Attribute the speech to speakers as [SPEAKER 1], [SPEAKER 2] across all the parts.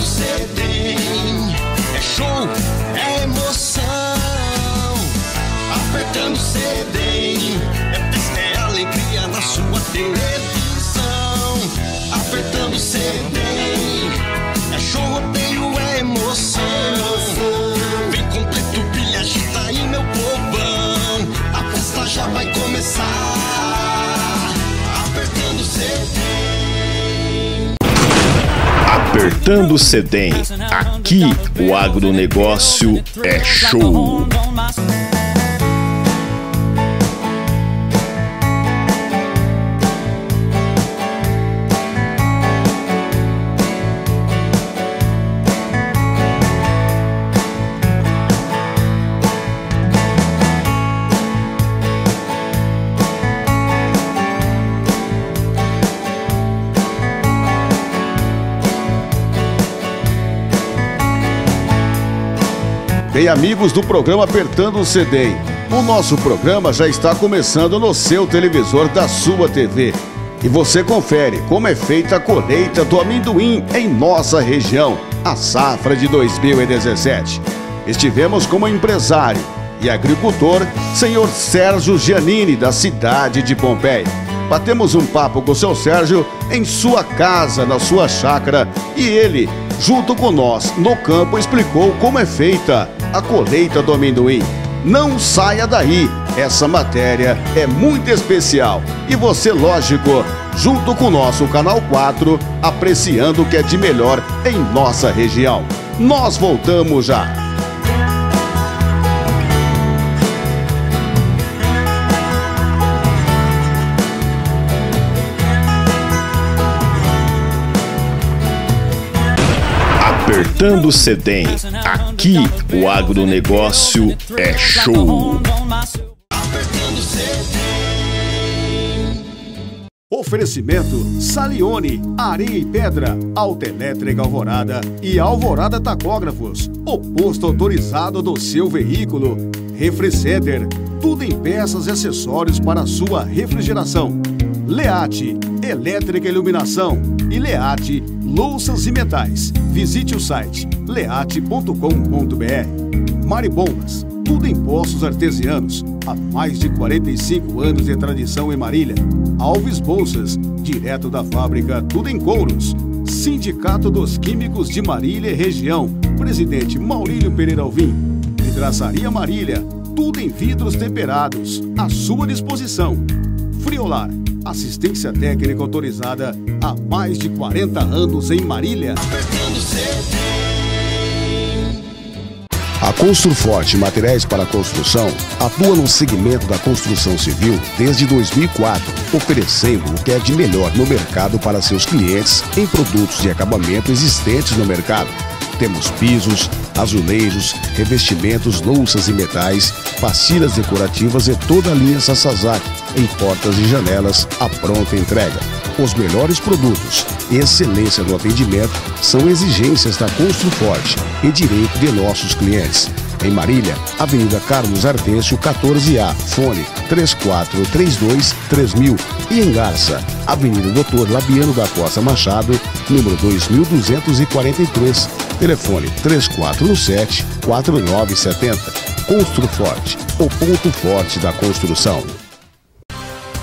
[SPEAKER 1] Apertando sedem, é show, é emoção. Apertando sedem, é festa, é alegria na sua televisão. Apertando sedem, é show, rodeio, é emoção. Vem completo, pilha, agita aí meu povão. A festa já vai começar. Apertando
[SPEAKER 2] o Sedem. Aqui o agronegócio é show.
[SPEAKER 3] Bem, amigos do programa Apertando o CDEM, o nosso programa já está começando no seu televisor da sua TV. E você confere como é feita a colheita do amendoim em nossa região, a safra de 2017. Estivemos como empresário e agricultor, senhor Sérgio Giannini, da cidade de Pompeia. Batemos um papo com o seu Sérgio em sua casa, na sua chácara, e ele, junto com nós, no campo, explicou como é feita a colheita do amendoim. Não saia daí, essa matéria é muito especial. E você, lógico, junto com o nosso Canal 4, apreciando o que é de melhor em nossa região. Nós voltamos já.
[SPEAKER 2] Apertando o Sedem. Aqui o agronegócio é show.
[SPEAKER 3] Oferecimento Salione, Areia e Pedra, Autoelétrica Alvorada e Alvorada Tacógrafos. O posto autorizado do seu veículo. Refriceder, tudo em peças e acessórios para sua refrigeração. Leate, Elétrica e Iluminação. E Leate, Louças e Metais. Visite o site leate.com.br. Maribombas, tudo em poços artesianos. Há mais de 45 anos de tradição em Marília. Alves Bolsas, direto da fábrica, tudo em couros. Sindicato dos Químicos de Marília e Região. Presidente Maurílio Pereira Alvim. Vidraçaria Marília, tudo em vidros temperados. À sua disposição. Friolar, assistência técnica autorizada há mais de 40 anos em Marília. A Construforte Materiais para Construção atua no segmento da construção civil desde 2004, oferecendo o que é de melhor no mercado para seus clientes em produtos de acabamento existentes no mercado. Temos pisos, azulejos, revestimentos, louças e metais, pastilhas decorativas e toda a linha Sasazaki em portas e janelas à pronta entrega. Os melhores produtos e excelência no atendimento são exigências da Construforte e direito de nossos clientes. Em Marília, Avenida Carlos Artêncio, 14A, fone 3432 3000. E em Garça, Avenida Doutor Labiano da Costa Machado, número 2243, telefone 3417 4970. Construforte, o ponto forte da construção.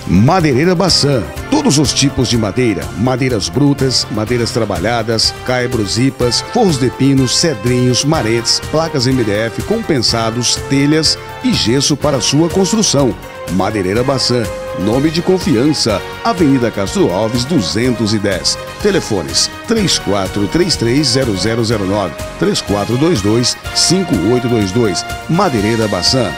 [SPEAKER 3] Madeireira Baçã. Todos os tipos de madeira, madeiras brutas, madeiras trabalhadas, caibros, ipas, forros de pinos, cedrinhos, maretes, placas MDF, compensados, telhas e gesso para sua construção. Madeireira Baçã. Nome de confiança. Avenida Castro Alves 210. Telefones 34330009, 3422 5822. Madeireira Baçã.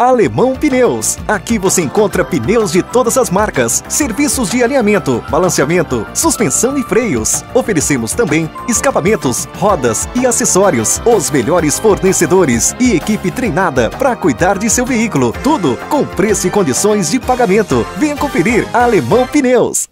[SPEAKER 4] Alemão Pneus. Aqui você encontra pneus de todas as marcas, serviços de alinhamento, balanceamento, suspensão e freios. Oferecemos também escapamentos, rodas e acessórios. Os melhores fornecedores e equipe treinada para cuidar de seu veículo. Tudo com preço e condições de pagamento. Venha conferir Alemão Pneus.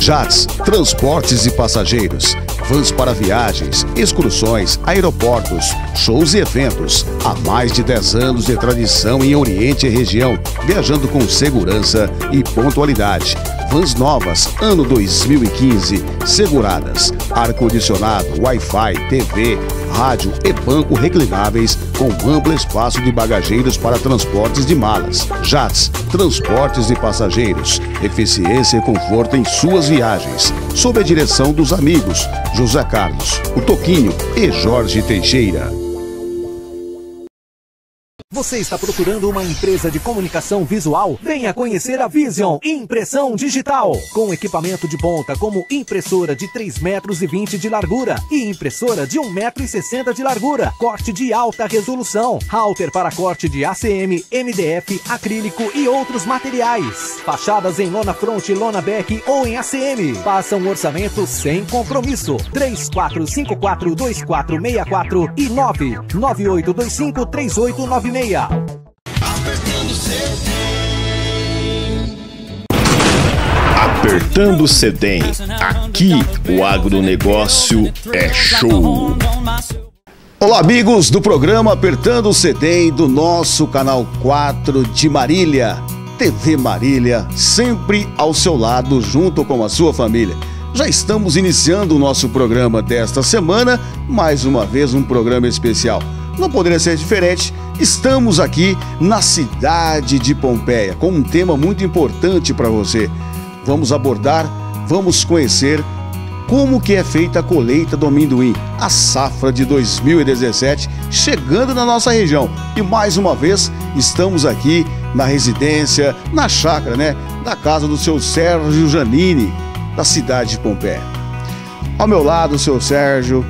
[SPEAKER 3] Jats, transportes e passageiros, vans para viagens, excursões, aeroportos, shows e eventos. Há mais de 10 anos de tradição em Oriente e região, viajando com segurança e pontualidade. Vans novas, ano 2015, seguradas, ar-condicionado, Wi-Fi, TV, rádio e banco reclináveis com amplo espaço de bagageiros para transportes de malas. Jats, transportes de passageiros, eficiência e conforto em suas viagens. Sob a direção dos amigos José Carlos, o Toquinho e Jorge Teixeira.
[SPEAKER 4] Você está procurando uma empresa de comunicação visual? Venha conhecer a Vision Impressão Digital. Com equipamento de ponta como impressora de 3 metros e 20 de largura e impressora de 1 metro e 60 de largura. Corte de alta resolução. Halter para corte de ACM, MDF, acrílico e outros materiais. Fachadas em lona front, lona back ou em ACM. Faça um orçamento sem compromisso. 34542464 e 998253896.
[SPEAKER 1] Apertando CD.
[SPEAKER 2] Apertando o Sedem. Aqui o agronegócio é show.
[SPEAKER 3] Olá, amigos do programa Apertando o Sedem do nosso canal 4 de Marília. TV Marília, sempre ao seu lado, junto com a sua família. Já estamos iniciando o nosso programa desta semana, mais uma vez um programa especial. Não poderia ser diferente, estamos aqui na cidade de Pompeia com um tema muito importante para você. Vamos abordar, vamos conhecer como que é feita a colheita do amendoim, a safra de 2017 chegando na nossa região. E mais uma vez estamos aqui na residência, na chácara, né, da casa do seu Sérgio Janini, da cidade de Pompeia. Ao meu lado, seu Sérgio.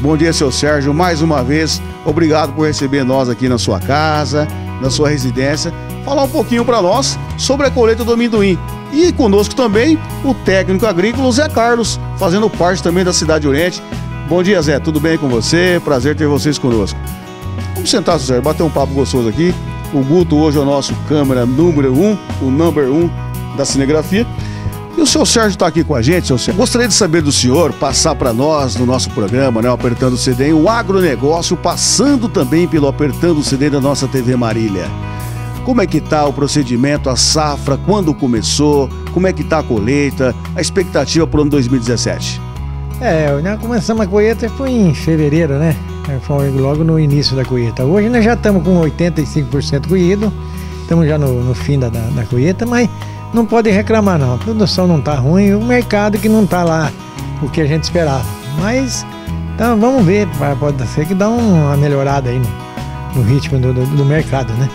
[SPEAKER 3] Bom dia, seu Sérgio. Mais uma vez, obrigado por receber nós aqui na sua casa, na sua residência. Falar um pouquinho para nós sobre a colheita do amendoim. E conosco também o técnico agrícola Zé Carlos, fazendo parte também da Cidade Oriente. Bom dia, Zé. Tudo bem com você? Prazer ter vocês conosco. Vamos sentar, Sérgio, bater um papo gostoso aqui. O Guto hoje é o nosso câmera número um, o number um da cinegrafia. E o seu Sérgio está aqui com a gente, seu Sérgio. Gostaria de saber do senhor, passar para nós no nosso programa, né, Apertando o CD, o agronegócio, passando também pelo Apertando o CD da nossa TV Marília. Como é que tá o procedimento, a safra, quando começou, como é que tá a colheita, a expectativa para o ano 2017?
[SPEAKER 5] É, nós começamos a colheita foi em fevereiro, né? Foi logo no início da colheita. Hoje nós já estamos com 85% colhido, estamos já no, no fim da, da, da colheita, mas não pode reclamar não. A produção não está ruim, o mercado que não está lá o que a gente esperava. Mas então, vamos ver, pode ser que dá uma melhorada aí no, no ritmo do, do, do, mercado, né?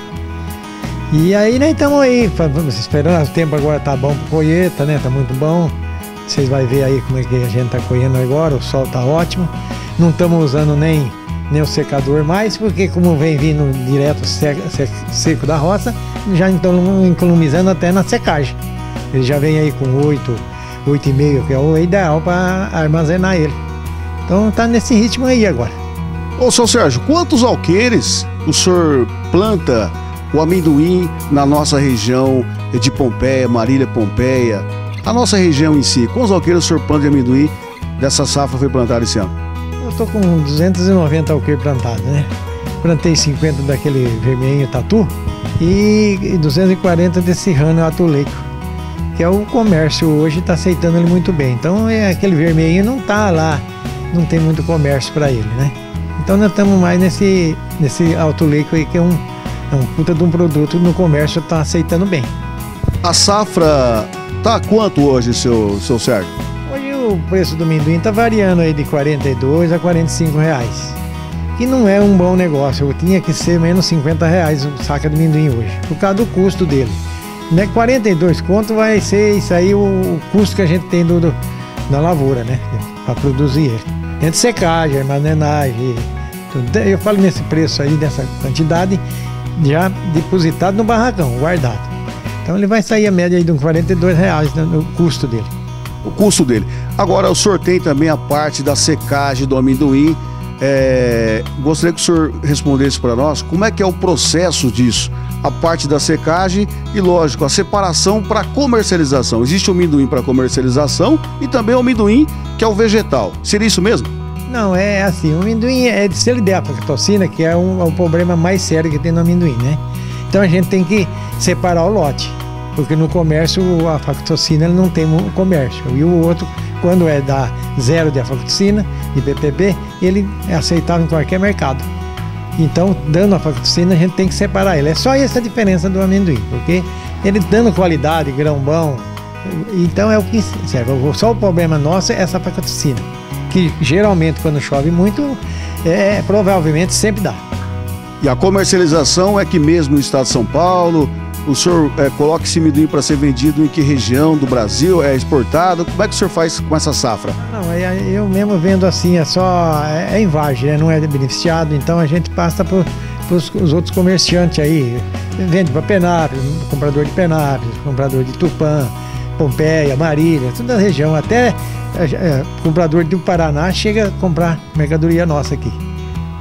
[SPEAKER 5] E aí nós estamos aí, esperando, o tempo agora tá bom para colheita, né? Tá muito bom. Vocês vão ver aí como é que a gente tá colhendo agora, o sol tá ótimo. Não estamos usando nem, nem o secador mais, porque como vem vindo direto seco, da roça, já estão economizando até na secagem. Ele já vem aí com 8, 8,5, que é o ideal para armazenar ele. Então tá nesse ritmo aí agora.
[SPEAKER 3] Ô, seu Sérgio, quantos alqueires o senhor planta o amendoim na nossa região de Pompeia, Marília, Pompeia, a nossa região em si? Quantos alqueires o senhor planta de amendoim dessa safra foi plantada esse ano?
[SPEAKER 5] Tô com 290 alqueires plantados, né? Plantei 50 daquele vermelhinho tatu e 240 desse rano atuleico, que é o comércio hoje está aceitando ele muito bem. Então é aquele vermelhinho não tá lá, não tem muito comércio para ele, né? Então nós estamos mais nesse nesse atuleico aí que é um é um puta de um produto no comércio está aceitando bem.
[SPEAKER 3] A safra tá quanto hoje, seu seu Sérgio?
[SPEAKER 5] O preço do amendoim está variando aí de 42 a 45 reais que não é um bom negócio. Eu tinha que ser menos 50 reais o saco de amendoim hoje, por causa do custo dele. Né, 42 conto vai ser isso aí o, o custo que a gente tem do, do da lavoura, né? Para produzir ele. Entre secagem, armazenagem, tudo. Eu falo nesse preço aí, dessa quantidade, já depositado no barracão, guardado. Então ele vai sair a média aí de uns 42 reais no, no custo dele.
[SPEAKER 3] O custo dele. Agora o senhor tem também a parte da secagem do amendoim é, gostaria que o senhor respondesse para nós como é que é o processo disso. a parte da secagem e, lógico, a separação para comercialização. Existe o amendoim para comercialização e também o amendoim que é o vegetal. Seria isso mesmo?
[SPEAKER 5] Não, é assim, o amendoim é se ele der a aflatoxina, que é um, é um problema mais sério que tem no amendoim, né? Então a gente tem que separar o lote, porque no comércio a aflatoxina não tem comércio. E o outro, quando é da zero de aflatoxina, de BPB, ele é aceitável em qualquer mercado. Então, dando a aflatoxina, a gente tem que separar ele. É só essa a diferença do amendoim, porque ele dando qualidade, grão bom, então é o que serve. Só o problema nosso é essa aflatoxina, que geralmente quando chove muito, é, provavelmente sempre dá.
[SPEAKER 3] E a comercialização é que mesmo no estado de São Paulo, o senhor é, coloca esse amendoim para ser vendido em que região do Brasil? É exportado? Como é que o senhor faz com essa safra?
[SPEAKER 5] Não, é, eu mesmo vendo assim, é só. É, é em vargem, né? não é beneficiado, então a gente passa para os outros comerciantes aí. Vende para Penápolis, comprador de Penápolis, comprador de Tupã, Pompeia, Marília, toda a região. Até é, é, comprador do Paraná chega a comprar mercadoria nossa aqui.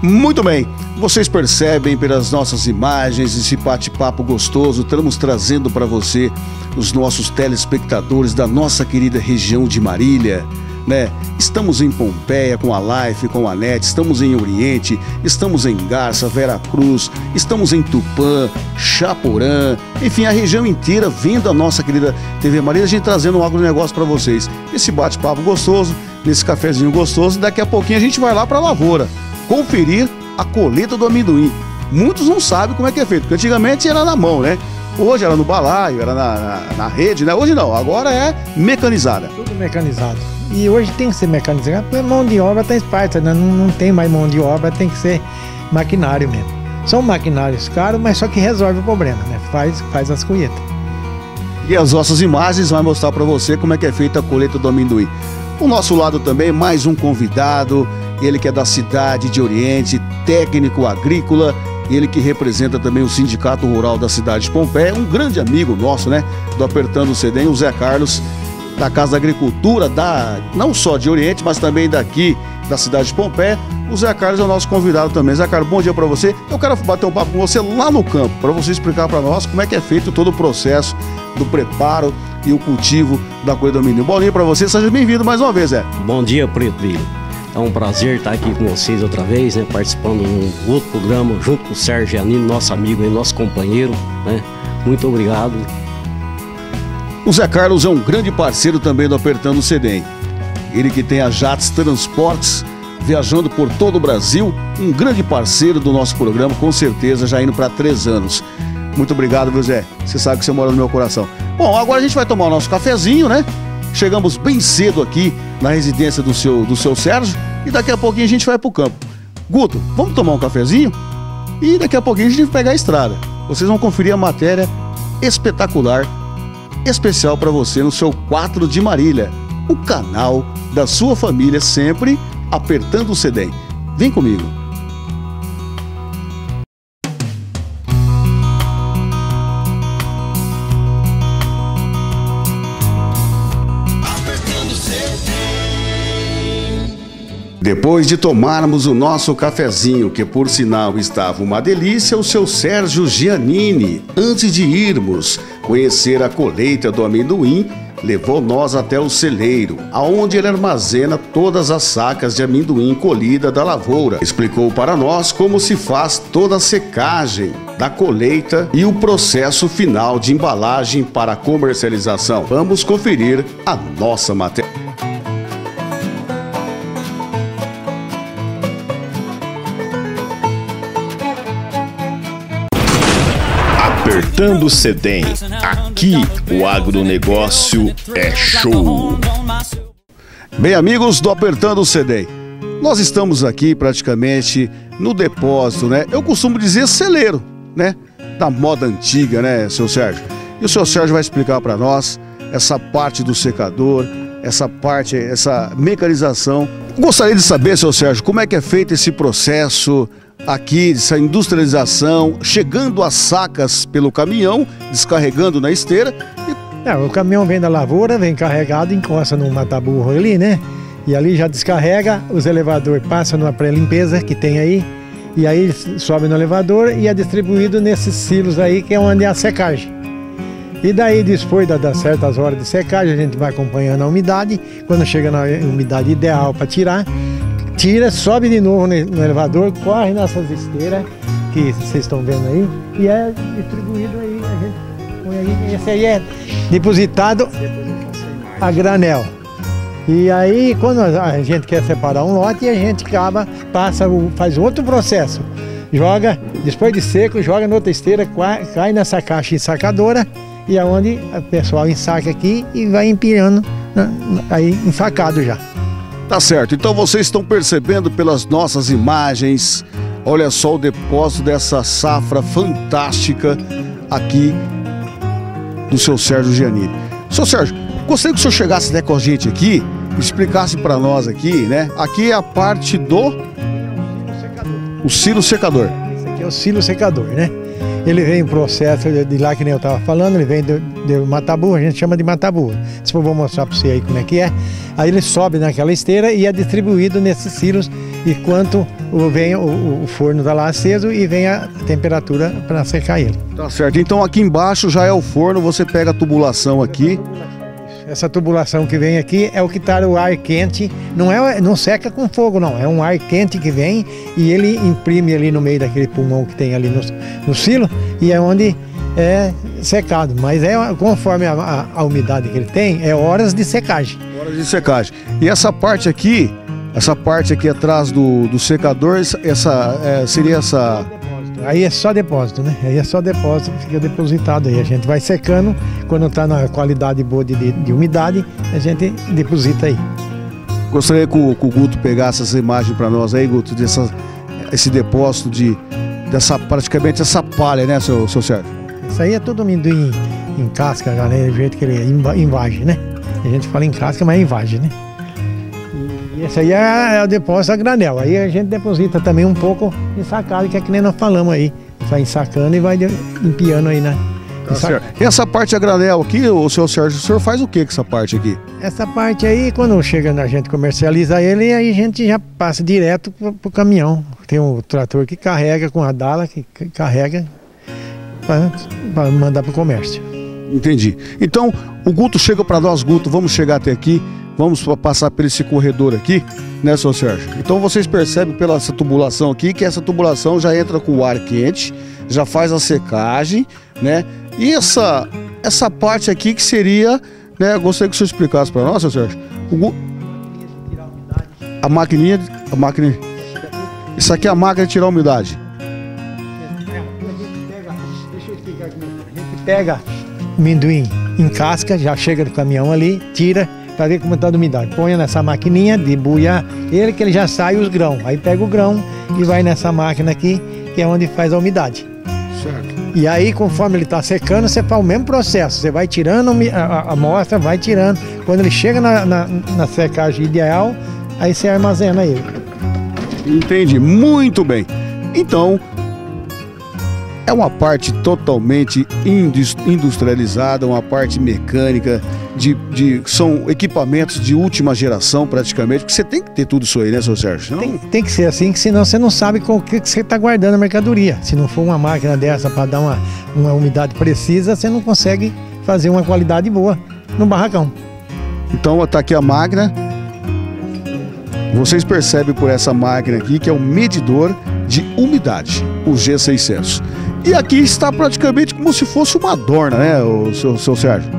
[SPEAKER 3] Muito bem, vocês percebem pelas nossas imagens, esse bate-papo gostoso, estamos trazendo para você os nossos telespectadores da nossa querida região de Marília. Né? Estamos em Pompeia com a Life, com a NET, estamos em Oriente, estamos em Garça, Vera Cruz, estamos em Tupã, Chaporã, enfim, a região inteira vendo a nossa querida TV Marília, a gente trazendo um agronegócio para vocês. Esse bate-papo gostoso, nesse cafezinho gostoso, daqui a pouquinho a gente vai lá para a lavoura conferir a colheita do amendoim. Muitos não sabem como é que é feito, porque antigamente era na mão, né? Hoje era no balaio, era na, na, na rede, né? Hoje não, agora é mecanizada.
[SPEAKER 5] Tudo mecanizado. E hoje tem que ser mecanizado, porque mão de obra está esparsa, né? não, não tem mais mão de obra, tem que ser maquinário mesmo. São maquinários caros, mas só que resolve o problema, né? Faz, faz as colheitas.
[SPEAKER 3] E as nossas imagens vão mostrar para você como é que é feita a colheita do amendoim. O nosso lado também, mais um convidado, ele que é da cidade de Oriente, técnico agrícola, ele que representa também o Sindicato Rural da cidade de Pompeia, um grande amigo nosso, né, do Apertando o CEDEM, o Zé Carlos, da Casa da Agricultura, da, não só de Oriente, mas também daqui da cidade de Pompeia. O Zé Carlos é o nosso convidado também. Zé Carlos, bom dia para você. Eu quero bater um papo com você lá no campo, para você explicar para nós como é que é feito todo o processo do preparo e o cultivo da colheita do milho. Bolinho para você, seja bem-vindo mais uma vez, Zé.
[SPEAKER 6] Bom dia, Preto. É um prazer estar aqui com vocês outra vez, né, participando de um outro programa, junto com o Sérgio Anino, nosso amigo e nosso companheiro. Né? Muito obrigado.
[SPEAKER 3] O Zé Carlos é um grande parceiro também do Apertando o CEDEM. Ele que tem a Jatos Transportes, viajando por todo o Brasil, um grande parceiro do nosso programa, com certeza, já indo para três anos. Muito obrigado, viu, Zé? Você sabe que você mora no meu coração. Bom, agora a gente vai tomar o nosso cafezinho, né? Chegamos bem cedo aqui na residência do seu, do seu Sérgio e daqui a pouquinho a gente vai pro campo. Guto, vamos tomar um cafezinho? E daqui a pouquinho a gente vai pegar a estrada. Vocês vão conferir a matéria espetacular, especial para você no seu 4 de Marília, o canal da sua família sempre apertando o CEDEM. Vem comigo. Depois de tomarmos o nosso cafezinho, que por sinal estava uma delícia, o seu Sérgio Giannini, antes de irmos conhecer a colheita do amendoim, levou nós até o celeiro, aonde ele armazena todas as sacas de amendoim colhida da lavoura. Explicou para nós como se faz toda a secagem da colheita e o processo final de embalagem para comercialização. Vamos conferir a nossa matéria.
[SPEAKER 2] Apertando o Cedem. Aqui o agronegócio é show.
[SPEAKER 3] Bem, amigos do Apertando o Cedem. Nós estamos aqui praticamente no depósito, né? Eu costumo dizer celeiro, né? Da moda antiga, né, seu Sérgio? E o seu Sérgio vai explicar para nós essa parte do secador, essa parte, essa mecanização. Gostaria de saber, seu Sérgio, como é que é feito esse processo aqui, essa industrialização, chegando às sacas pelo caminhão, descarregando na esteira.
[SPEAKER 5] E... É, o caminhão vem da lavoura, vem carregado, encosta no mataburro ali, né? E ali já descarrega, os elevadores passam numa pré-limpeza que tem aí E aí sobe no elevador e é distribuído nesses silos aí, que é onde é a secagem. E daí, depois das certas horas de secagem, a gente vai acompanhando a umidade. Quando chega na umidade ideal para tirar, tira, sobe de novo no elevador, corre nessas esteiras que vocês estão vendo aí e é distribuído aí. A gente aí. Esse aí é depositado a granel. E aí, quando a gente quer separar um lote, a gente acaba, passa, faz outro processo. Joga, depois de seco, joga na outra esteira, cai nessa caixa ensacadora e é onde o pessoal ensaca aqui e vai empilhando né, aí ensacado já.
[SPEAKER 3] Tá certo. Então vocês estão percebendo pelas nossas imagens, olha só o depósito dessa safra fantástica aqui do seu Sérgio Giannini. Seu Sérgio, gostaria que o senhor chegasse até com a gente aqui, explicasse para nós aqui, né? Aqui é a parte do o silo secador.
[SPEAKER 5] Esse aqui é o silo secador, né? Ele vem em processo de, de lá que nem eu estava falando, ele vem de, de matabu, a gente chama de matabu. Eu vou mostrar para você aí como é que é. Aí ele sobe naquela esteira e é distribuído nesses silos enquanto vem o, o forno está lá aceso e vem a temperatura para secar ele.
[SPEAKER 3] Tá certo. Então aqui embaixo já é o forno, você pega a tubulação aqui.
[SPEAKER 5] Essa tubulação que vem aqui é o que está o ar quente, não é não seca com fogo não, é um ar quente que vem e ele imprime ali no meio daquele pulmão que tem ali no, no silo e é onde é secado, mas é conforme a, a, a umidade que ele tem, é horas de secagem.
[SPEAKER 3] Horas de secagem. E essa parte aqui, essa parte aqui atrás do, do secador, essa é, seria essa
[SPEAKER 5] Aí é só depósito, né? Aí é só depósito que fica depositado aí. A gente vai secando, quando está na qualidade boa de, de, de, umidade, a gente deposita aí.
[SPEAKER 3] Gostaria que o, que o Guto pegasse essa imagem para nós aí, Guto, dessa, esse depósito de dessa praticamente essa palha, né, seu, seu Sérgio?
[SPEAKER 5] Isso aí é todo amendoim em, em casca, né? Do jeito que ele é, em, em vagem, né? A gente fala em casca, mas é em vagem, né? E esse aí é, é o depósito a granel. Aí a gente deposita também um pouco ensacado, que é que nem nós falamos aí. Vai ensacando e vai empiando aí, né?
[SPEAKER 3] Tá e essa parte a granel aqui, o seu Sérgio, o senhor faz o que com essa parte aqui?
[SPEAKER 5] Essa parte aí, quando chega a gente comercializa ele, aí a gente já passa direto pro, pro caminhão. Tem um trator que carrega com a dala, que carrega para mandar pro comércio.
[SPEAKER 3] Entendi. Então, o Guto chega para nós, Guto, vamos chegar até aqui. Vamos passar por esse corredor aqui, né, seu Sérgio? Então vocês percebem pela essa tubulação aqui que essa tubulação já entra com o ar quente, já faz a secagem, né? E essa essa parte aqui que seria, né? Gostaria que o senhor explicasse para nós, seu Sérgio. O, a maquininha, a máquina. Isso aqui é a máquina de tirar umidade.
[SPEAKER 5] Aqui. A gente pega amendoim em casca, já chega do caminhão ali, tira para ver como está a umidade. Põe nessa maquininha de buia ele que ele já sai os grãos. Aí pega o grão e vai nessa máquina aqui, que é onde faz a umidade. Certo. E aí, conforme ele está secando, você faz o mesmo processo. Você vai tirando a amostra, vai tirando. Quando ele chega na, na, na secagem ideal, aí você armazena ele.
[SPEAKER 3] Entendi, muito bem. Então, é uma parte totalmente industrializada, uma parte mecânica, de, de, são equipamentos de última geração praticamente, porque você tem que ter tudo isso aí, né, seu Sérgio?
[SPEAKER 5] Não... Tem, tem, que ser assim, que senão você não sabe com o que, você está guardando a mercadoria. Se não for uma máquina dessa para dar uma, uma umidade precisa, você não consegue fazer uma qualidade boa no barracão.
[SPEAKER 3] Então está aqui a máquina. Vocês percebem por essa máquina aqui que é um medidor de umidade, o G600. E aqui está praticamente como se fosse uma adorna, né, o seu, seu Sérgio?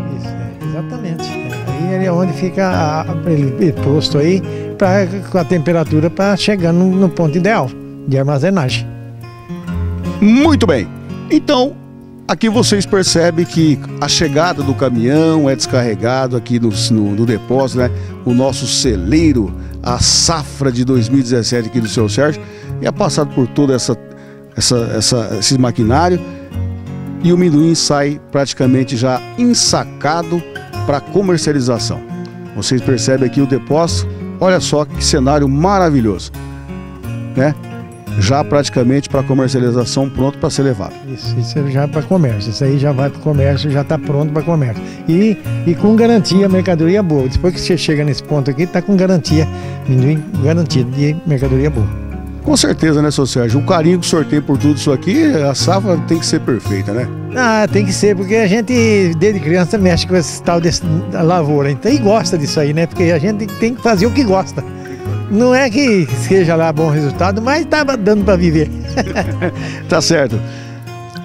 [SPEAKER 5] É, onde fica ele posto aí pra, com a temperatura para chegar no, no ponto ideal de armazenagem.
[SPEAKER 3] Muito bem. Então, aqui vocês percebem que a chegada do caminhão é descarregado aqui no, no, no, depósito, né? O nosso celeiro, a safra de 2017 aqui do seu Sérgio, e é passado por toda essa essa, essa, esse maquinário e o amendoim sai praticamente já ensacado para comercialização. Vocês percebem aqui o depósito, olha só que cenário maravilhoso, né? Já praticamente para comercialização, pronto para ser levado.
[SPEAKER 5] Isso, isso já é para comércio. Isso aí já vai para comércio, já está pronto para comércio. E, e com garantia, mercadoria boa. Depois que você chega nesse ponto aqui, está com garantia, amendoim de mercadoria boa.
[SPEAKER 3] Com certeza, né, seu Sérgio? O carinho que o senhor tem por tudo isso aqui, a safra tem que ser perfeita, né?
[SPEAKER 5] Ah, tem que ser, porque a gente, desde criança, mexe com esse tal desse, da lavoura. Então, e gosta disso aí, né? Porque a gente tem que fazer o que gosta. Não é que seja lá bom resultado, mas estava dando para viver.
[SPEAKER 3] tá certo.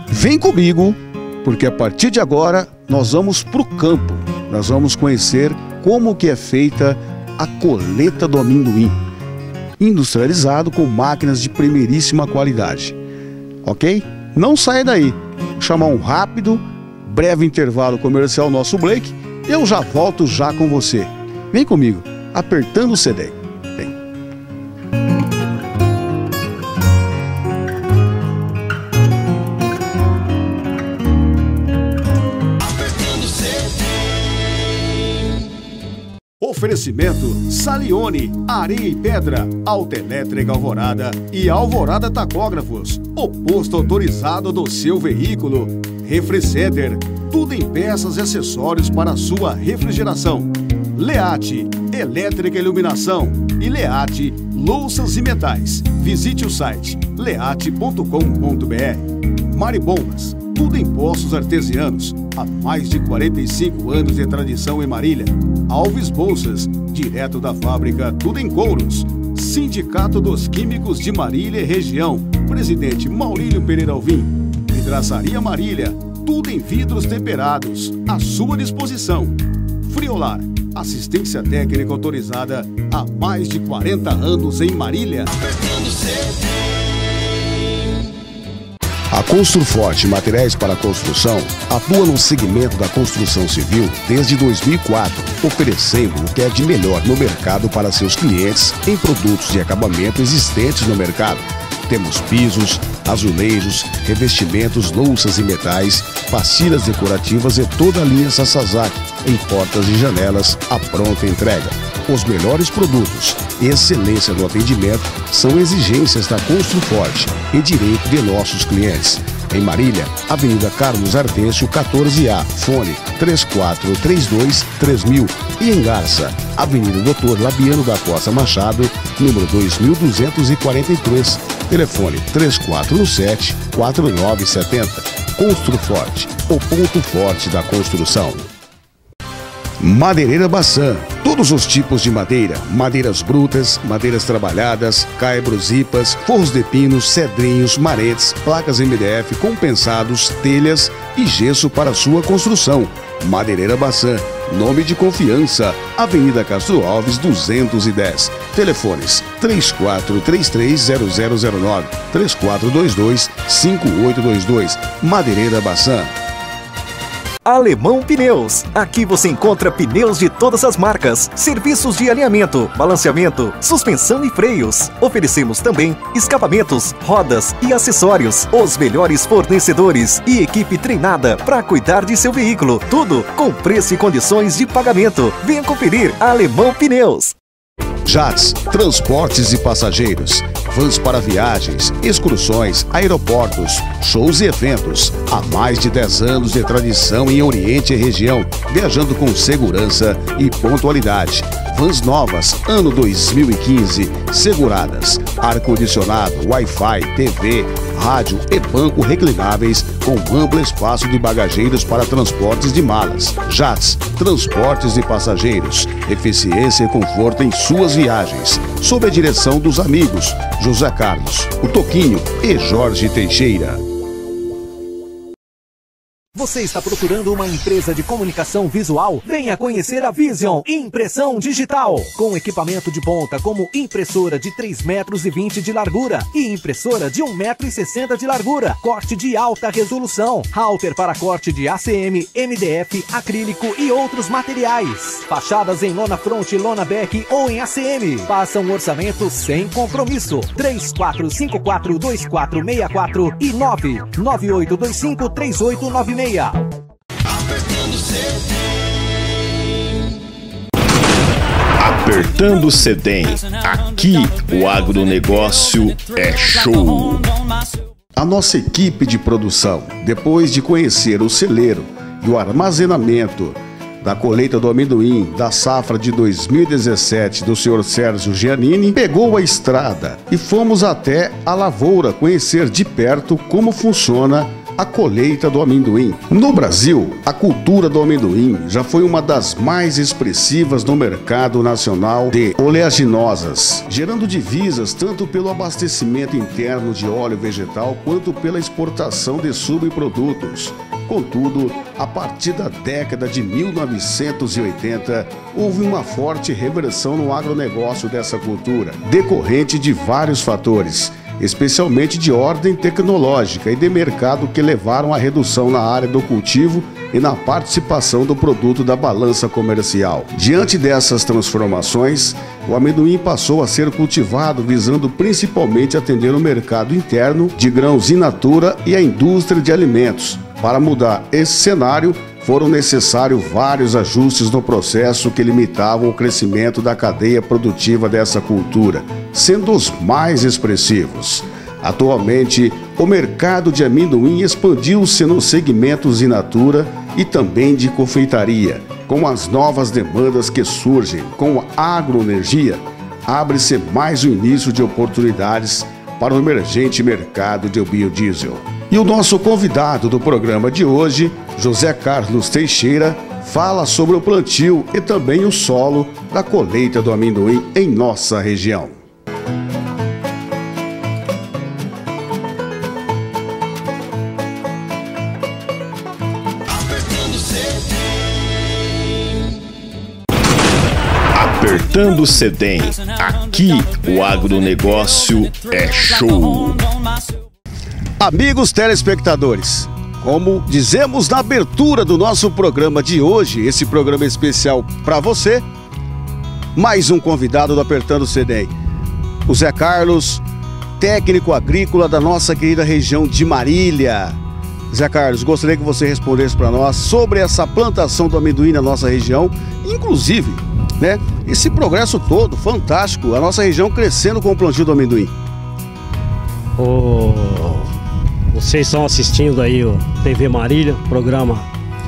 [SPEAKER 3] Vem comigo, porque a partir de agora nós vamos para o campo. Nós vamos conhecer como que é feita a coleta do amendoim, industrializado com máquinas de primeiríssima qualidade. Ok? Não saia daí. Vou chamar um rápido, breve intervalo comercial nosso Blake. Eu já volto já com você. Vem comigo, apertando o CD. Oferecimento Salione, Areia e Pedra, Autoelétrica Alvorada e Alvorada Tacógrafos, o posto autorizado do seu veículo. Refriceder, tudo em peças e acessórios para sua refrigeração. Leate, Elétrica Iluminação e Leate, Louças e Metais. Visite o site leate.com.br. Maribombas, tudo em poços artesianos. Há mais de 45 anos de tradição em Marília. Alves Bolsas, direto da fábrica, tudo em couros. Sindicato dos Químicos de Marília e Região. Presidente Maurílio Pereira Alvim. Vidraçaria Marília, tudo em vidros temperados. À sua disposição. Friolar, assistência técnica autorizada há mais de 40 anos em Marília. A Construforte Materiais para Construção atua no segmento da construção civil desde 2004, oferecendo o que é de melhor no mercado para seus clientes em produtos de acabamento existentes no mercado. Temos pisos, azulejos, revestimentos, louças e metais, pastilhas decorativas e toda a linha Sasazaki em portas e janelas à pronta entrega. Os melhores produtos e excelência no atendimento são exigências da Construforte e direito de nossos clientes. Em Marília, Avenida Carlos Artêncio, 14A, fone 3432 3000 e em Garça, Avenida Doutor Labiano da Costa Machado, número 2243, telefone 3417 4970. Construforte, o ponto forte da construção. Madeireira Baçã. Todos os tipos de madeira, madeiras brutas, madeiras trabalhadas, caibros, ipas, forros de pinos, cedrinhos, maretes, placas MDF, compensados, telhas e gesso para sua construção. Madeireira Baçã. Nome de confiança. Avenida Castro Alves 210. Telefones 34330009 3422 5822. Madeireira Baçã.
[SPEAKER 4] Alemão Pneus. Aqui você encontra pneus de todas as marcas, serviços de alinhamento, balanceamento, suspensão e freios. Oferecemos também escapamentos, rodas e acessórios. Os melhores fornecedores e equipe treinada para cuidar de seu veículo. Tudo com preço e condições de pagamento. Venha conferir Alemão Pneus.
[SPEAKER 3] Jats, transportes e passageiros, vans para viagens, excursões, aeroportos, shows e eventos. Há mais de 10 anos de tradição em Oriente e região, viajando com segurança e pontualidade. Vans novas, ano 2015, seguradas, ar-condicionado, Wi-Fi, TV, rádio e banco reclináveis com amplo espaço de bagageiros para transportes de malas. Jats, transportes de passageiros, eficiência e conforto em suas viagens. Sob a direção dos amigos José Carlos, o Toquinho e Jorge Teixeira.
[SPEAKER 4] Você está procurando uma empresa de comunicação visual? Venha conhecer a Vision Impressão Digital. Com equipamento de ponta como impressora de 3 metros e 20 de largura e impressora de 1 metro e 60 de largura. Corte de alta resolução. Halter para corte de ACM, MDF, acrílico e outros materiais. Fachadas em lona front, lona back ou em ACM. Faça um orçamento sem compromisso. 34542464 e 998253896.
[SPEAKER 2] Apertando o Sedem. Aqui o agronegócio é show.
[SPEAKER 3] A nossa equipe de produção, depois de conhecer o celeiro e o armazenamento da colheita do amendoim da safra de 2017 do senhor Sérgio Giannini, pegou a estrada e fomos até a lavoura conhecer de perto como funciona a colheita do amendoim. No Brasil, a cultura do amendoim já foi uma das mais expressivas no mercado nacional de oleaginosas, gerando divisas tanto pelo abastecimento interno de óleo vegetal quanto pela exportação de subprodutos. Contudo, a partir da década de 1980, houve uma forte reversão no agronegócio dessa cultura, decorrente de vários fatores especialmente de ordem tecnológica e de mercado que levaram à redução na área do cultivo e na participação do produto da balança comercial. Diante dessas transformações, o amendoim passou a ser cultivado visando principalmente atender o mercado interno de grãos in natura e a indústria de alimentos. Para mudar esse cenário, foram necessários vários ajustes no processo que limitavam o crescimento da cadeia produtiva dessa cultura, sendo os mais expressivos. Atualmente, o mercado de amendoim expandiu-se nos segmentos in natura e também de confeitaria. Com as novas demandas que surgem com a agroenergia, abre-se mais o início de oportunidades para o emergente mercado de biodiesel. E o nosso convidado do programa de hoje, José Carlos Teixeira, fala sobre o plantio e também o solo da colheita do amendoim em nossa região.
[SPEAKER 2] Apertando Cedem. Aqui o agronegócio é show.
[SPEAKER 3] Amigos telespectadores, como dizemos na abertura do nosso programa de hoje, esse programa especial para você, mais um convidado do Apertando CDEM. O Zé Carlos, técnico agrícola da nossa querida região de Marília. Zé Carlos, gostaria que você respondesse para nós sobre essa plantação do amendoim na nossa região, inclusive, né, esse progresso todo fantástico, a nossa região crescendo com o plantio do amendoim.
[SPEAKER 6] Oh, vocês estão assistindo aí o TV Marília, programa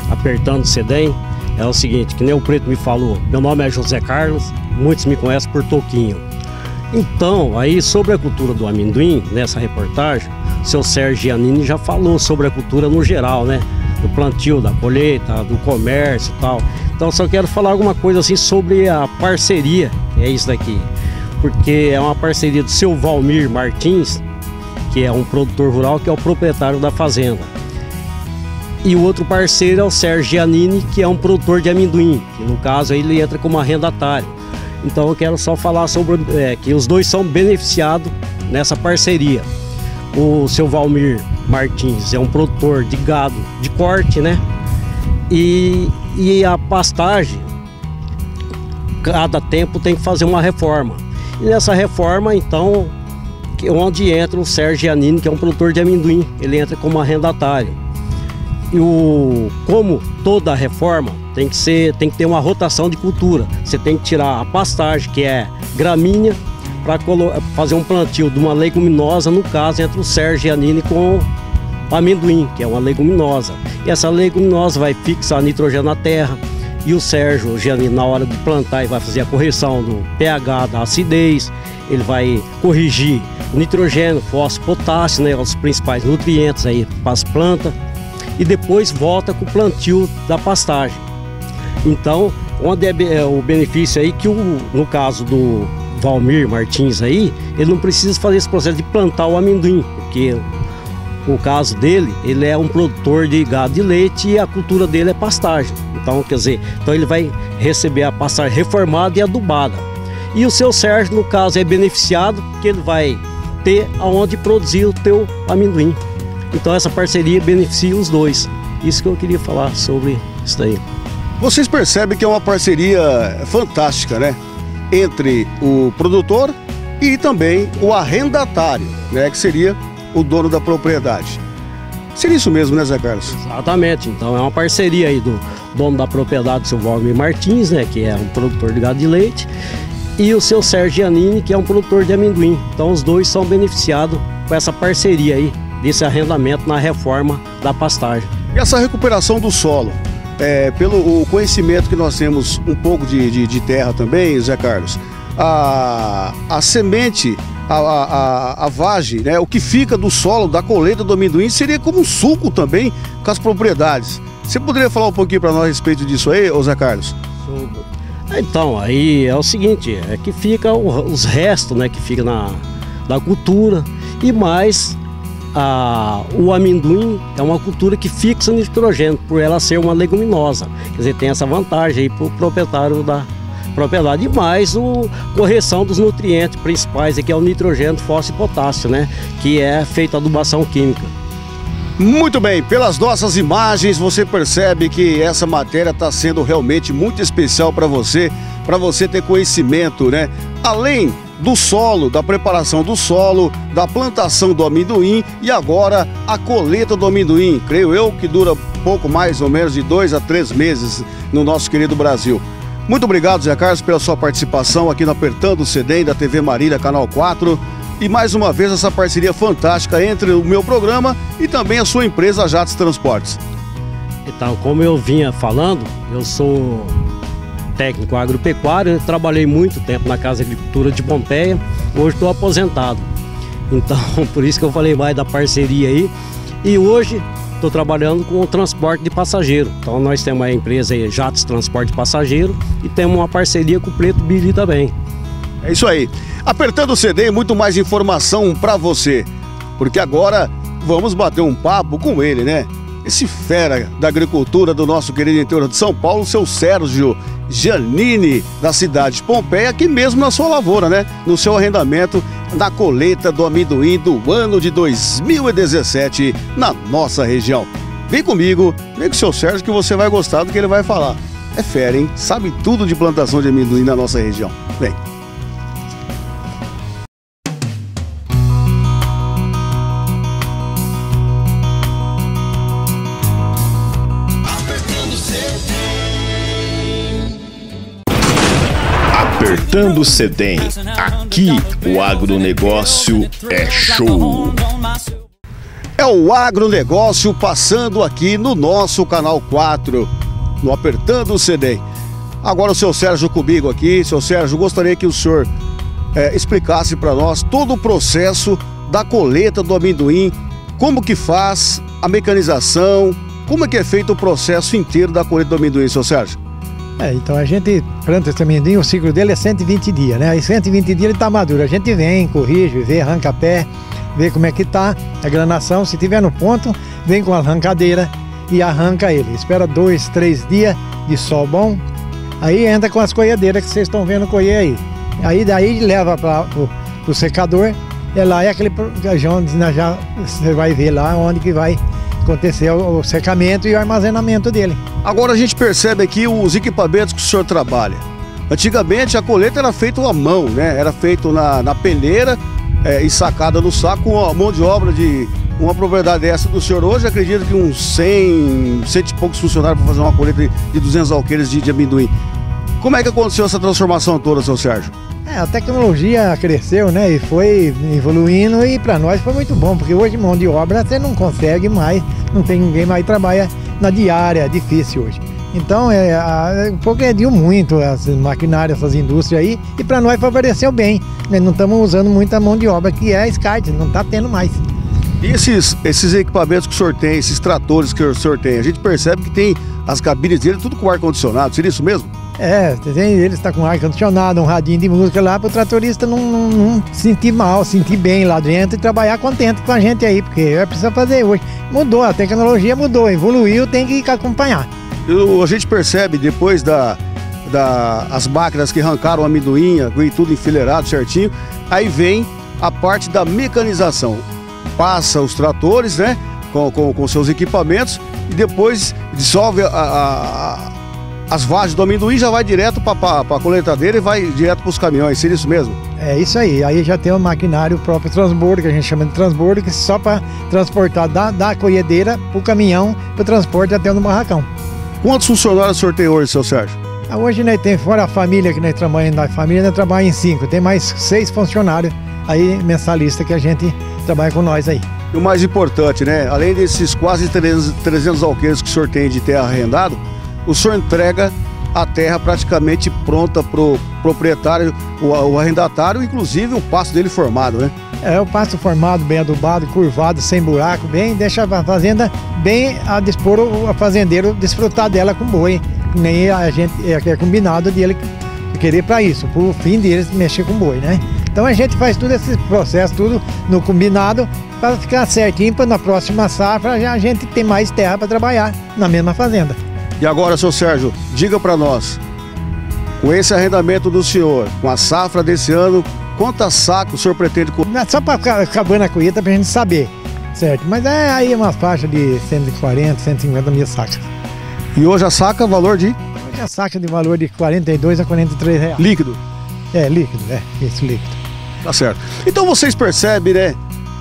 [SPEAKER 6] Apertando Cedem. É o seguinte, que nem o Preto me falou, meu nome é José Carlos, muitos me conhecem por Toquinho. Então, aí sobre a cultura do amendoim, nessa reportagem, seu Sérgio Giannini já falou sobre a cultura no geral, né? Do plantio, da colheita, do comércio e tal. Então, só quero falar alguma coisa assim sobre a parceria, é isso daqui. Porque é uma parceria do seu Valmir Martins, que é um produtor rural, que é o proprietário da fazenda. E o outro parceiro é o Sérgio Giannini, que é um produtor de amendoim, que no caso ele entra como arrendatário. Então eu quero só falar sobre é, que os dois são beneficiados nessa parceria. O seu Valmir Martins é um produtor de gado de corte, né? E, e a pastagem, cada tempo tem que fazer uma reforma. E nessa reforma, então, onde entra o Sérgio Giannini, que é um produtor de amendoim, ele entra como arrendatário. E o como toda reforma tem que ser, tem que ter uma rotação de cultura. Você tem que tirar a pastagem, que é gramínea, para fazer um plantio de uma leguminosa, no caso entre o Sérgio Giannini com amendoim, que é uma leguminosa. E essa leguminosa vai fixar nitrogênio na terra. E o Sérgio Giannini, na hora de plantar, ele vai fazer a correção do pH, da acidez, ele vai corrigir nitrogênio, fósforo, potássio, né, os principais nutrientes aí para as plantas, e depois volta com o plantio da pastagem. Então, onde é o benefício aí que o, no caso do Valmir Martins aí, ele não precisa fazer esse processo de plantar o amendoim, porque o caso dele, ele é um produtor de gado de leite e a cultura dele é pastagem. Então, quer dizer, então ele vai receber a pastagem reformada e adubada. E o seu Sérgio, no caso, é beneficiado porque ele vai ter aonde produzir o teu amendoim. Então essa parceria beneficia os dois. Isso que eu queria falar sobre isso daí.
[SPEAKER 3] Vocês percebem que é uma parceria fantástica, né? Entre o produtor e também o arrendatário, né? Que seria o dono da propriedade. Seria isso mesmo, né, Zé Carlos?
[SPEAKER 6] Exatamente. Então é uma parceria aí do dono da propriedade, seu Valmir Martins, né? Que é um produtor de gado de leite e o seu Sérgio Giannini, que é um produtor de amendoim. Então os dois são beneficiados com essa parceria aí, desse arrendamento na reforma da pastagem.
[SPEAKER 3] E essa recuperação do solo, é, pelo conhecimento que nós temos um pouco de, de, de terra também, Zé Carlos, a, a semente, a, a, a, vagem, né, o que fica do solo da colheita do amendoim seria como um suco também com as propriedades. Você poderia falar um pouquinho para nós a respeito disso aí, Zé Carlos?
[SPEAKER 6] Então, aí é o seguinte, é que fica os restos, né, que fica na da cultura e mais a, o amendoim é uma cultura que fixa nitrogênio por ela ser uma leguminosa. Quer dizer, tem essa vantagem aí para o proprietário da propriedade. E mais o correção dos nutrientes principais, que é o nitrogênio, fósforo e potássio, né? Que é feita adubação química.
[SPEAKER 3] Muito bem, pelas nossas imagens você percebe que essa matéria está sendo realmente muito especial para você, para você ter conhecimento, né? Além do solo, da preparação do solo, da plantação do amendoim e agora a colheita do amendoim. Creio eu que dura pouco mais ou menos de dois a três meses no nosso querido Brasil. Muito obrigado, Zé Carlos, pela sua participação aqui no Apertando o CDEM da TV Marília, Canal 4. E mais uma vez essa parceria fantástica entre o meu programa e também a sua empresa Jatos Transportes.
[SPEAKER 6] Então, como eu vinha falando, eu sou técnico agropecuário, trabalhei muito tempo na Casa de Agricultura de Pompeia, hoje estou aposentado. Então, por isso que eu falei mais da parceria aí. E hoje estou trabalhando com o transporte de passageiro. Então nós temos a empresa aí, Jatos Transporte Passageiro e temos uma parceria com o Preto Billy também.
[SPEAKER 3] É isso aí. Apertando o CD, muito mais informação para você. Porque agora vamos bater um papo com ele, né? Esse fera da agricultura do nosso querido interior de São Paulo, seu Sérgio Janine, da cidade de Pompeia, aqui mesmo na sua lavoura, né? No seu arrendamento da colheita do amendoim do ano de 2017 na nossa região. Vem comigo, vem com o seu Sérgio que você vai gostar do que ele vai falar. É fera, hein? Sabe tudo de plantação de amendoim na nossa região. Vem.
[SPEAKER 2] Apertando o Cedem. Aqui o agronegócio é show.
[SPEAKER 3] É o agronegócio passando aqui no nosso canal 4, no Apertando o Cedem. Agora o seu Sérgio comigo aqui. Seu Sérgio, gostaria que o senhor é, explicasse para nós todo o processo da colheita do amendoim, como que faz a mecanização, como é que é feito o processo inteiro da colheita do amendoim, seu Sérgio?
[SPEAKER 5] É, então a gente planta esse amendoim, o ciclo dele é 120 dias, né? Aí 120 dias ele está maduro. A gente vem, corrige, vê, arranca pé, vê como é que tá a granação. Se tiver no ponto, vem com a arrancadeira e arranca ele. Espera dois, três dias de sol bom. Aí entra com as colhedeiras que vocês estão vendo colher aí. Aí daí leva para o secador. É lá é aquele onde já você vai ver lá onde que vai acontecer o, secamento e o armazenamento dele.
[SPEAKER 3] Agora a gente percebe aqui os equipamentos que o senhor trabalha. Antigamente a colheita era feita à mão, né? Era feito na, na peneira é, e sacada no saco com mão de obra de uma propriedade dessa do senhor hoje, acredito que uns 100, 100 e poucos funcionários para fazer uma colheita de 200 alqueires de, de amendoim. Como é que aconteceu essa transformação toda, seu Sérgio?
[SPEAKER 5] É, a tecnologia cresceu, né? E foi evoluindo e para nós foi muito bom, porque hoje mão de obra você não consegue mais, não tem ninguém mais que trabalha na diária, é difícil hoje. Então, é, a, progrediu muito as maquinárias, essas indústrias aí, e para nós favoreceu bem. Né? Não estamos usando muita mão de obra, que é a SCART, não está tendo mais.
[SPEAKER 3] E esses, esses equipamentos que o senhor tem, esses tratores que o senhor tem, a gente percebe que tem as cabines dele tudo com ar-condicionado, seria isso mesmo?
[SPEAKER 5] É, tem, ele está com ar-condicionado, um radinho de música lá para o tratorista não, não, não, sentir mal, sentir bem lá dentro e trabalhar contente com a gente aí, porque é preciso fazer hoje. Mudou, a tecnologia mudou, evoluiu, tem que acompanhar.
[SPEAKER 3] Eu, a gente percebe depois da, da as máquinas que arrancaram a amendoim e tudo enfileirado certinho, aí vem a parte da mecanização. Passa os tratores, né, com, com, com seus equipamentos e depois dissolve a, a as vagens do amendoim já vai direto para a coletadeira e vai direto para os caminhões, seria isso mesmo?
[SPEAKER 5] É isso aí, aí já tem o maquinário próprio transbordo, que a gente chama de transbordo, que é só para transportar da, da colhedeira para o caminhão, para o transporte até no barracão.
[SPEAKER 3] Quantos funcionários sorteio hoje, seu Sérgio?
[SPEAKER 5] Ah, hoje nós tem, fora a família que nós trabalhamos, na família nós trabalhamos em cinco, tem mais seis funcionários aí mensalista que a gente trabalha com nós aí.
[SPEAKER 3] E o mais importante, né? Além desses quase 300, 300 alqueires que o senhor tem de terra arrendado, o senhor entrega a terra praticamente pronta para o proprietário, o, o arrendatário, inclusive o pasto dele formado, né?
[SPEAKER 5] É, o pasto formado, bem adubado, curvado, sem buraco, bem, deixa a fazenda bem a dispor o fazendeiro desfrutar dela com boi. Nem a gente é, é combinado dele querer para isso, para o fim deles mexer com boi, né? Então a gente faz todo esse processo, tudo no combinado, para ficar certinho, para na próxima safra a gente ter mais terra para trabalhar na mesma fazenda.
[SPEAKER 3] E agora, seu Sérgio, diga para nós, com esse arrendamento do senhor, com a safra desse ano, quantas sacos o senhor pretende...
[SPEAKER 5] Só para acabar na colheita para a gente saber, certo? Mas é aí uma faixa de 140, 150 mil sacas.
[SPEAKER 3] E hoje a saca, valor de?
[SPEAKER 5] Hoje a saca de valor de 42 a 43 reais.
[SPEAKER 3] Líquido?
[SPEAKER 5] É, líquido, é, isso, líquido.
[SPEAKER 3] Tá certo. Então vocês percebem, né?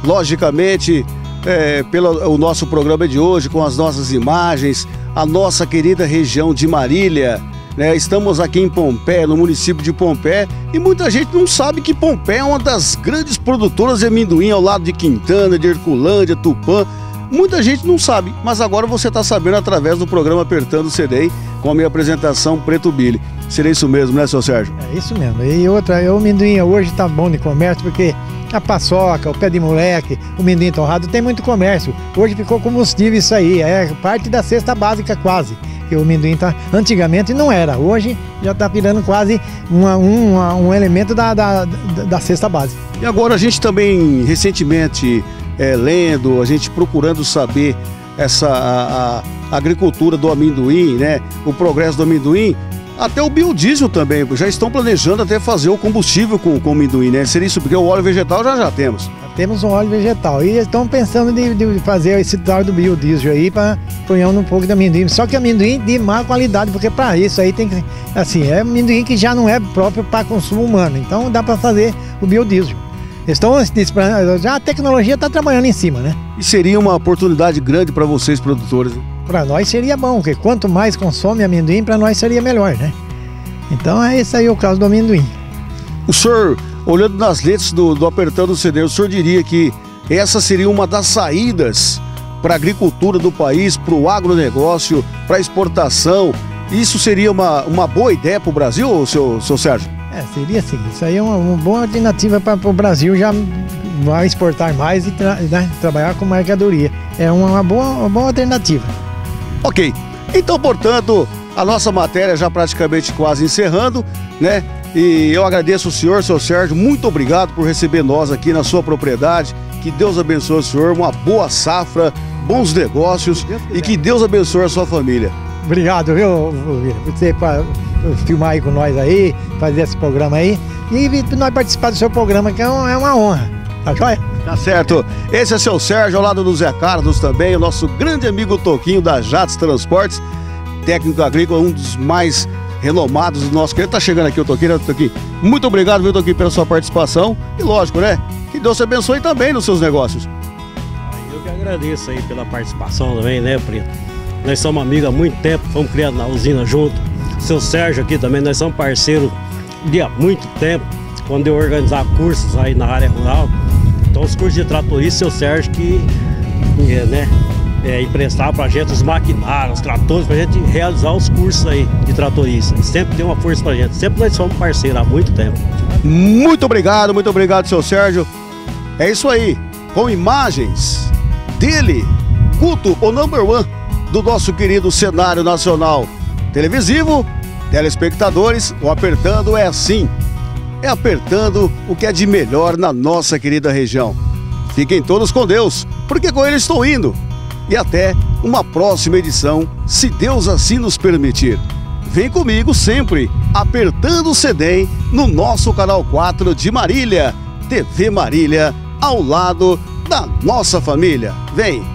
[SPEAKER 3] Logicamente, é, pelo o nosso programa de hoje, com as nossas imagens, a nossa querida região de Marília. Né? Estamos aqui em Pompé, no município de Pompé, e muita gente não sabe que Pompé é uma das grandes produtoras de amendoim ao lado de Quintana, de Herculândia, Tupã. Muita gente não sabe, mas agora você está sabendo através do programa Apertando o CDI com a minha apresentação Preto Billy. Seria isso mesmo, né, seu Sérgio?
[SPEAKER 5] É isso mesmo. E outra, o amendoim hoje está bom de comércio porque a paçoca, o pé de moleque, o amendoim torrado tem muito comércio. Hoje ficou combustível isso aí, é parte da cesta básica quase. Que o amendoim tá, antigamente não era, hoje já está virando quase uma, um, um elemento da, da, da cesta básica.
[SPEAKER 3] E agora a gente também recentemente é, lendo, a gente procurando saber essa a, a agricultura do amendoim, né? O progresso do amendoim, até o biodiesel também, já estão planejando até fazer o combustível com, com amendoim, né? Seria isso, porque o óleo vegetal já já temos.
[SPEAKER 5] Temos um óleo vegetal e estão pensando de, de, fazer esse tal do biodiesel aí para punhar um pouco de amendoim. Só que amendoim de má qualidade, porque para isso aí tem que, assim, é amendoim que já não é próprio para consumo humano. Então dá para fazer o biodiesel. Estão, já a tecnologia está trabalhando em cima, né?
[SPEAKER 3] E seria uma oportunidade grande para vocês, produtores.
[SPEAKER 5] Para nós seria bom, porque quanto mais consome amendoim, para nós seria melhor, né? Então é esse aí o caso do amendoim.
[SPEAKER 3] O senhor, olhando nas letras do, do Apertando o CD, o senhor diria que essa seria uma das saídas para a agricultura do país, para o agronegócio, para a exportação. Isso seria uma, uma boa ideia para o Brasil, seu, seu Sérgio?
[SPEAKER 5] É, seria sim. Isso aí é uma, uma boa alternativa para o Brasil já vai exportar mais e tra né, trabalhar com mercadoria. É uma, uma, boa, uma boa alternativa.
[SPEAKER 3] Ok. Então, portanto, a nossa matéria já praticamente quase encerrando, né? E eu agradeço o senhor, seu Sérgio, muito obrigado por receber nós aqui na sua propriedade. Que Deus abençoe o senhor, uma boa safra, bons negócios e que Deus abençoe a sua família.
[SPEAKER 5] Obrigado, viu, você para filmar aí com nós aí, fazer esse programa aí e nós participar do seu programa, que é uma honra. Tá joia?
[SPEAKER 3] Tá certo. Esse é seu Sérgio, ao lado do Zé Carlos também, o nosso grande amigo Toquinho da Jatos Transportes, técnico agrícola, um dos mais renomados do nosso querido. Tá chegando aqui o Toquinho, né, Toquinho? Muito obrigado, viu, Toquinho, pela sua participação. E lógico, né? Que Deus te abençoe também nos seus negócios.
[SPEAKER 6] Eu que agradeço aí pela participação também, né, Preto? Nós somos amigos há muito tempo, fomos criados na usina junto. Seu Sérgio aqui também, nós somos parceiros de há muito tempo, quando eu organizar cursos aí na área rural. Então os cursos de tratorista, seu Sérgio que é, né, é, emprestar para a gente os maquinários, os tratores, para a gente realizar os cursos aí de tratorista. Sempre tem uma força para a gente, sempre nós somos parceiros há muito tempo.
[SPEAKER 3] Muito obrigado, muito obrigado, seu Sérgio. É isso aí, com imagens dele, culto, o number one do nosso querido cenário nacional televisivo, telespectadores, o Apertando é assim. É apertando o que é de melhor na nossa querida região. Fiquem todos com Deus, porque com ele estou indo. E até uma próxima edição, se Deus assim nos permitir. Vem comigo sempre, apertando o CDEM no nosso canal 4 de Marília, TV Marília, ao lado da nossa família. Vem!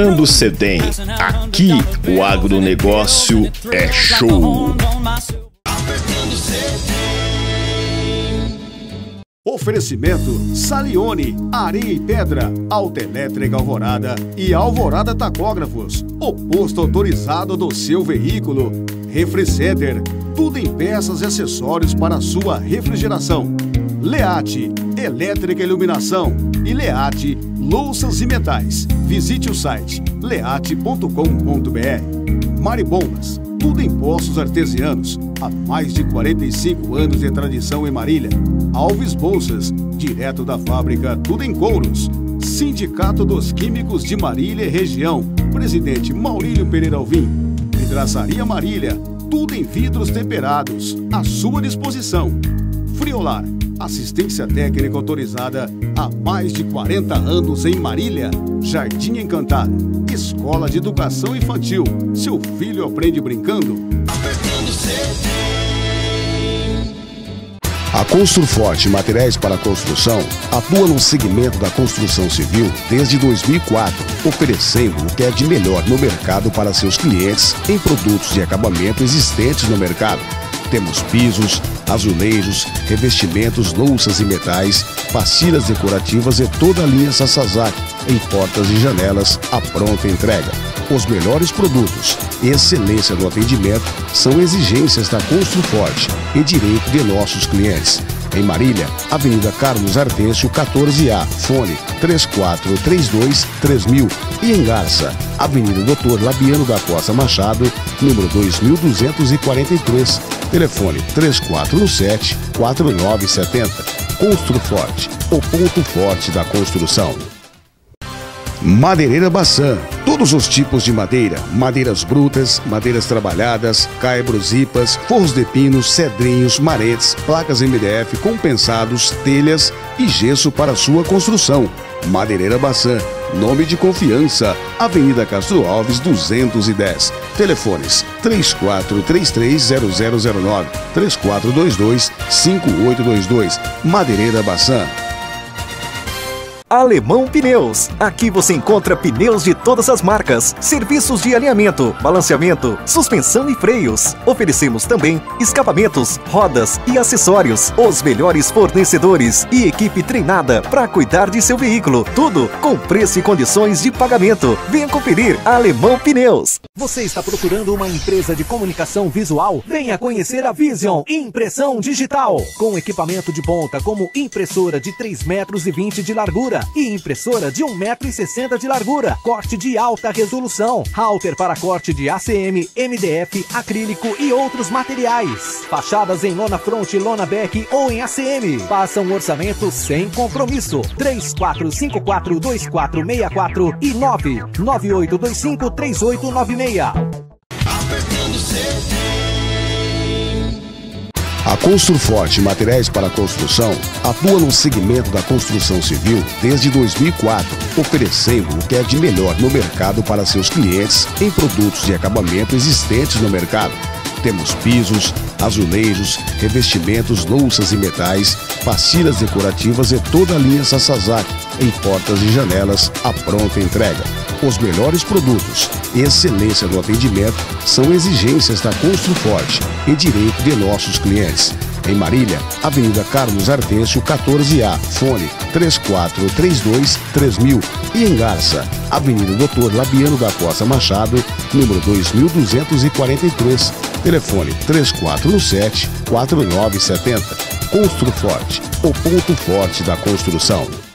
[SPEAKER 2] Apertando o Cedem. Aqui o agronegócio é show.
[SPEAKER 3] Oferecimento Salione, Areia e Pedra, Autoelétrica Alvorada e Alvorada Tacógrafos, o posto autorizado do seu veículo. Refriceder, tudo em peças e acessórios para sua refrigeração. Leate, Elétrica Iluminação e Leate, Louças e Metais. Visite o site leate.com.br. Maribombas, tudo em poços artesianos. Há mais de 45 anos de tradição em Marília. Alves Bolsas, direto da fábrica, tudo em couros. Sindicato dos Químicos de Marília e Região. Presidente Maurílio Pereira Alvim. Vidraçaria Marília, tudo em vidros temperados. À sua disposição. Friolar, assistência técnica autorizada há mais de 40 anos em Marília. Jardim Encantado, escola de educação infantil. Seu filho aprende brincando? A Construforte Materiais para Construção atua no segmento da construção civil desde 2004, oferecendo o que é de melhor no mercado para seus clientes em produtos de acabamento existentes no mercado. Temos pisos, azulejos, revestimentos, louças e metais, pastilhas decorativas e toda a linha Sasazaki em portas e janelas à pronta entrega. Os melhores produtos e excelência no atendimento são exigências da Construforte e direito de nossos clientes. Em Marília, Avenida Carlos Artêncio, 14A, fone 3432 3000 e em Garça, Avenida Doutor Labiano da Costa Machado, número 2243, telefone 3417 4970. Construforte, o ponto forte da construção. Madeireira Baçã. Todos os tipos de madeira, madeiras brutas, madeiras trabalhadas, caibros, ipas, forros de pinos, cedrinhos, maretes, placas MDF, compensados, telhas e gesso para sua construção. Madeireira Baçã. Nome de confiança. Avenida Castro Alves 210. Telefones 34330009 3422 5822. Madeireira Baçã.
[SPEAKER 4] Alemão Pneus. Aqui você encontra pneus de todas as marcas, serviços de alinhamento, balanceamento, suspensão e freios. Oferecemos também escapamentos, rodas e acessórios. Os melhores fornecedores e equipe treinada para cuidar de seu veículo. Tudo com preço e condições de pagamento. Venha conferir Alemão Pneus.
[SPEAKER 7] Você está procurando uma empresa de comunicação visual? Venha conhecer a Vision Impressão Digital. Com equipamento de ponta como impressora de 3 metros e 20 de largura e impressora de 1 metro e 60 de largura. Corte de alta resolução. Halter para corte de ACM, MDF, acrílico e outros materiais. Fachadas em lona front, lona back ou em ACM. Faça um orçamento sem compromisso. 34542464 e 998253896.
[SPEAKER 3] A Construforte Materiais para Construção atua no segmento da construção civil desde 2004, oferecendo o que é de melhor no mercado para seus clientes em produtos de acabamento existentes no mercado. Temos pisos, azulejos, revestimentos, louças e metais, pastilhas decorativas e toda a linha Sasazaki em portas e janelas à pronta entrega. Os melhores produtos excelência no atendimento são exigências da Construforte e direito de nossos clientes. Em Marília, Avenida Carlos Artêncio, 14A, fone 3432 3000 e em Garça, Avenida Doutor Labiano da Costa Machado, número 2243, telefone 3417 4970. Construforte, o ponto forte da construção.